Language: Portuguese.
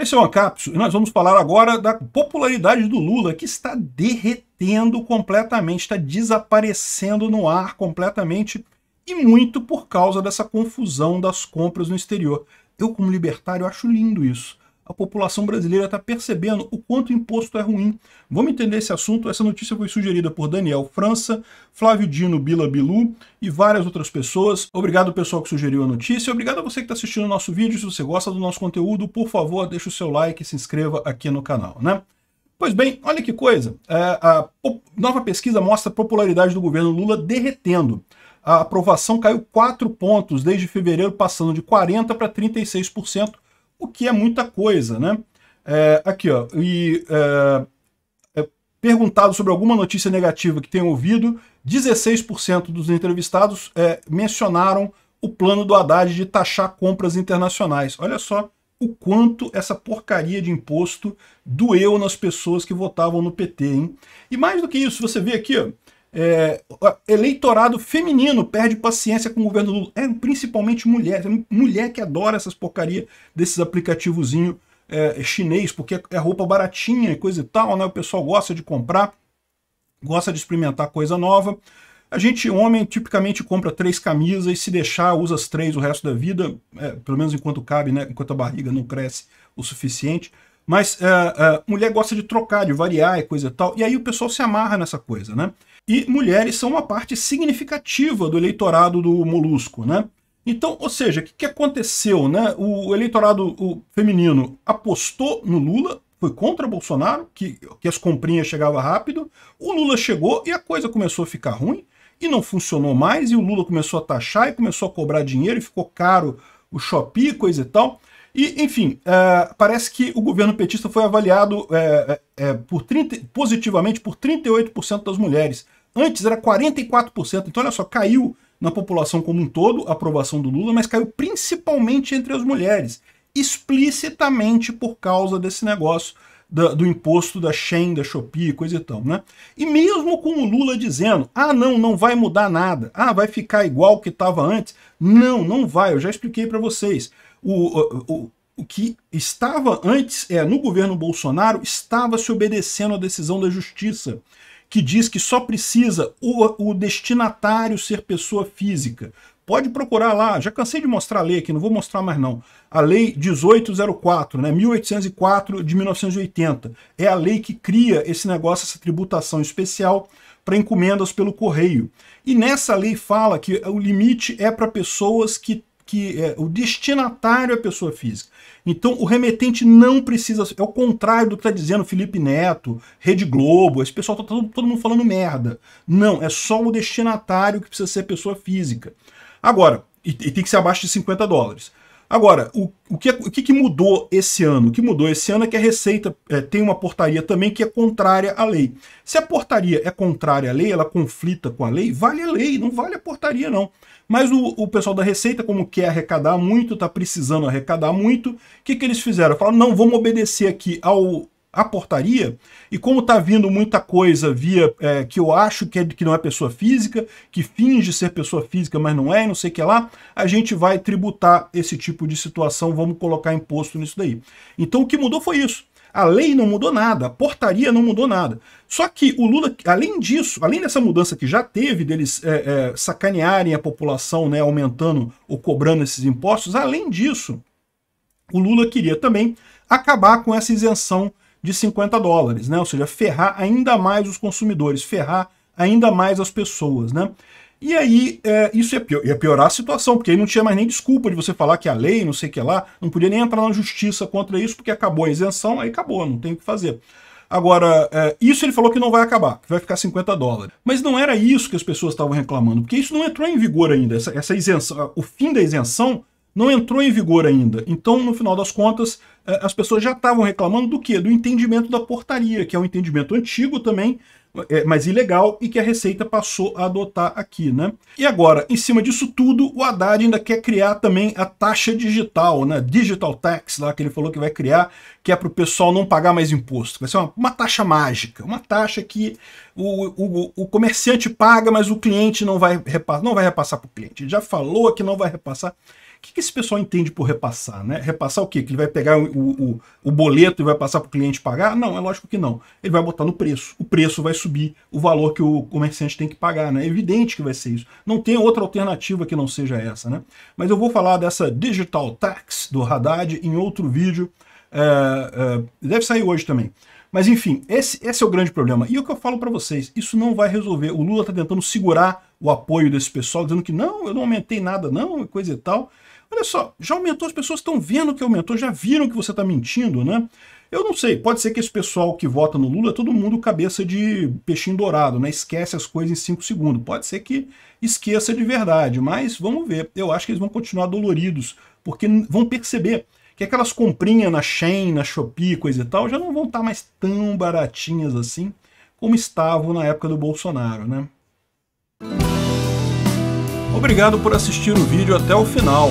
Esse é o Ancapso e nós vamos falar agora da popularidade do Lula, que está derretendo completamente, está desaparecendo no ar completamente e muito por causa dessa confusão das compras no exterior. Eu, como libertário, acho lindo isso a população brasileira está percebendo o quanto o imposto é ruim. Vamos entender esse assunto? Essa notícia foi sugerida por Daniel França, Flávio Dino Bila Bilu e várias outras pessoas. Obrigado pessoal que sugeriu a notícia. Obrigado a você que está assistindo o nosso vídeo. Se você gosta do nosso conteúdo, por favor, deixe o seu like e se inscreva aqui no canal. Né? Pois bem, olha que coisa. É, a nova pesquisa mostra a popularidade do governo Lula derretendo. A aprovação caiu 4 pontos desde fevereiro, passando de 40% para 36%, o que é muita coisa, né? É, aqui, ó, e é, é, perguntado sobre alguma notícia negativa que tenham ouvido, 16% dos entrevistados é, mencionaram o plano do Haddad de taxar compras internacionais. Olha só o quanto essa porcaria de imposto doeu nas pessoas que votavam no PT, hein? E mais do que isso, você vê aqui, ó, é, eleitorado feminino perde paciência com o governo Lula. É principalmente mulher. Mulher que adora essas porcaria desses aplicativozinhos é, chinês, porque é roupa baratinha e coisa e tal, né? O pessoal gosta de comprar, gosta de experimentar coisa nova. A gente, homem, tipicamente compra três camisas e se deixar, usa as três o resto da vida, é, pelo menos enquanto cabe, né? Enquanto a barriga não cresce o suficiente. Mas é, é, mulher gosta de trocar, de variar e coisa e tal. E aí o pessoal se amarra nessa coisa, né? E mulheres são uma parte significativa do eleitorado do Molusco, né? Então, ou seja, o que, que aconteceu, né? O eleitorado o feminino apostou no Lula, foi contra Bolsonaro, que, que as comprinhas chegavam rápido, o Lula chegou e a coisa começou a ficar ruim, e não funcionou mais, e o Lula começou a taxar e começou a cobrar dinheiro, e ficou caro o Shopee, coisa e tal. E, enfim, é, parece que o governo petista foi avaliado é, é, por 30, positivamente por 38% das mulheres. Antes era 44%, então olha só, caiu na população como um todo a aprovação do Lula, mas caiu principalmente entre as mulheres, explicitamente por causa desse negócio do, do imposto da Shen, da Shopee, coisa e tal, né? E mesmo com o Lula dizendo, ah não, não vai mudar nada, ah, vai ficar igual que estava antes, não, não vai, eu já expliquei para vocês. O, o, o que estava antes, é, no governo Bolsonaro, estava se obedecendo à decisão da justiça, que diz que só precisa o, o destinatário ser pessoa física. Pode procurar lá, já cansei de mostrar a lei aqui, não vou mostrar mais não. A lei 1804, né, 1804 de 1980, é a lei que cria esse negócio, essa tributação especial para encomendas pelo correio. E nessa lei fala que o limite é para pessoas que que é, o destinatário é a pessoa física. Então o remetente não precisa, é o contrário do que está dizendo Felipe Neto, Rede Globo, esse pessoal está todo, todo, mundo falando merda. Não, é só o destinatário que precisa ser pessoa física. Agora, e, e tem que ser abaixo de 50 dólares. Agora, o, o, que, o que, que, mudou esse ano? O que mudou esse ano é que a Receita é, tem uma portaria também que é contrária à lei. Se a portaria é contrária à lei, ela conflita com a lei, vale a lei, não vale a portaria não. Mas o, o pessoal da Receita, como quer arrecadar muito, está precisando arrecadar muito, o que, que eles fizeram? Falaram, não, vamos obedecer aqui ao, a portaria, e como está vindo muita coisa via é, que eu acho que, é, que não é pessoa física, que finge ser pessoa física, mas não é, não sei o que lá, a gente vai tributar esse tipo de situação, vamos colocar imposto nisso daí. Então o que mudou foi isso. A lei não mudou nada, a portaria não mudou nada. Só que o Lula, além disso, além dessa mudança que já teve deles é, é, sacanearem a população, né, aumentando ou cobrando esses impostos, além disso, o Lula queria também acabar com essa isenção de 50 dólares, né? ou seja, ferrar ainda mais os consumidores, ferrar ainda mais as pessoas. Né? E aí, é, isso ia, pior, ia, piorar a situação, porque aí não tinha mais nem desculpa de você falar que a lei, não sei o que lá, não podia nem entrar na justiça contra isso, porque acabou a isenção, aí acabou, não tem o que fazer. Agora, é, isso ele falou que não vai acabar, que vai ficar 50 dólares. Mas não era isso que as pessoas estavam reclamando, porque isso não entrou em vigor ainda. Essa, essa isenção, o fim da isenção não entrou em vigor ainda. Então, no final das contas, é, as pessoas já estavam reclamando do quê? Do entendimento da portaria, que é um entendimento antigo também, é, mas ilegal e que a Receita passou a adotar aqui, né? E agora, em cima disso tudo, o Haddad ainda quer criar também a taxa digital, né? Digital tax, lá que ele falou que vai criar, que é para o pessoal não pagar mais imposto. Vai ser uma, uma taxa mágica, uma taxa que o, o, o, comerciante paga, mas o cliente não vai repassar, não vai repassar para o cliente. Ele já falou que não vai repassar. Que, que esse pessoal entende por repassar? Né? Repassar o quê? Que ele vai pegar o, o, o boleto e vai passar para o cliente pagar? Não, é lógico que não. Ele vai botar no preço. O preço vai subir o valor que o comerciante tem que pagar. Né? É evidente que vai ser isso. Não tem outra alternativa que não seja essa. Né? Mas eu vou falar dessa Digital Tax do Haddad em outro vídeo. É, é, deve sair hoje também. Mas enfim, esse, esse é o grande problema. E o que eu falo para vocês, isso não vai resolver. O Lula está tentando segurar o apoio desse pessoal, dizendo que não, eu não aumentei nada não, coisa e tal. Olha só, já aumentou, as pessoas estão vendo que aumentou, já viram que você está mentindo, né? Eu não sei, pode ser que esse pessoal que vota no Lula é todo mundo cabeça de peixinho dourado, né? Esquece as coisas em cinco segundos. Pode ser que esqueça de verdade, mas vamos ver. Eu acho que eles vão continuar doloridos, porque vão perceber que aquelas comprinhas na Shein, na Shopee, coisa e tal, já não vão estar tá mais tão baratinhas assim como estavam na época do Bolsonaro, né? Obrigado por assistir o vídeo até o final.